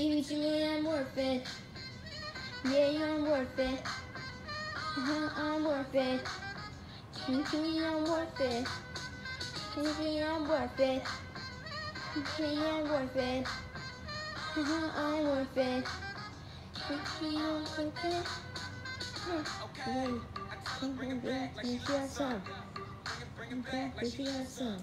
Give it to me, I'm worth it. Yeah, I'm worth it. Uh-huh, I'm worth it. Give it to me, I'm worth it. Give it to me, I'm worth it. Yeah, I'm worth it. Uh-huh, I'm worth it. Give it to me, I'm worth it. Yeah. Come on, back, let me feel some. Come back, let me feel some.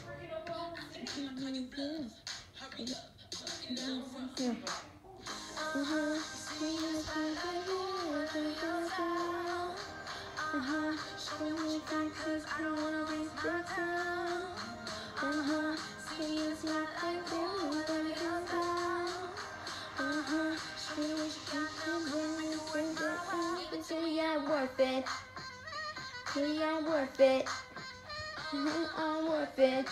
Worth it. Yeah, I'm worth it. I'm worth it.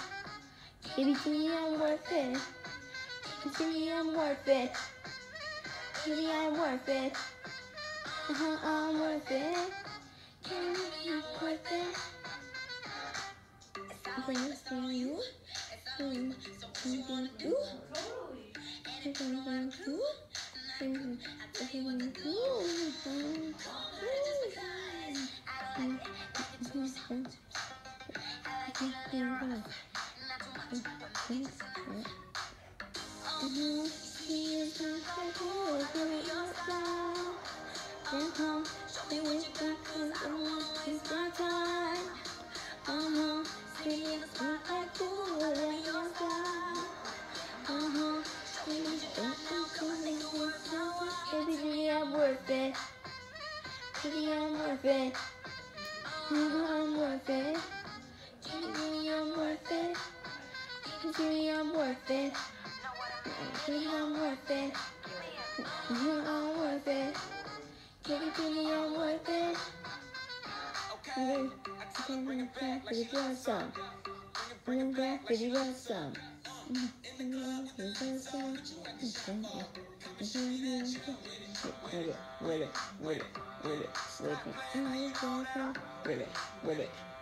Baby, to me, I'm worth it. To me, I'm worth it. Baby, I'm worth it. Uh-huh, I'm worth it. Baby, I'm worth it. When for you, when you, your muffin. Give me your muffin. Give me your muffin. Give me your muffin. Give me your muffin. Give me your muffin. Give it to me, I'm worth it. Okay. Bring it back, baby, you want some. Bring it back, baby, you want some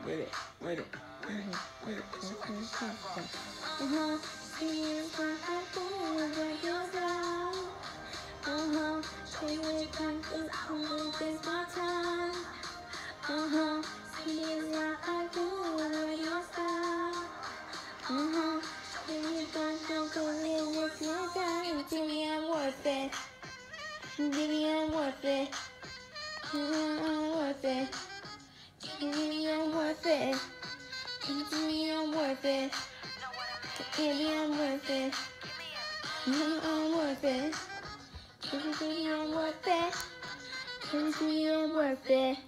with it. Uh-huh. He is. Uh-huh. To. Uh-huh. It. Baby, I'm worth it. I'm worth it. Baby, I'm worth it. Baby, I'm worth it. Baby, I'm worth it. I'm worth it. Baby, I'm worth it. Baby, I'm worth it.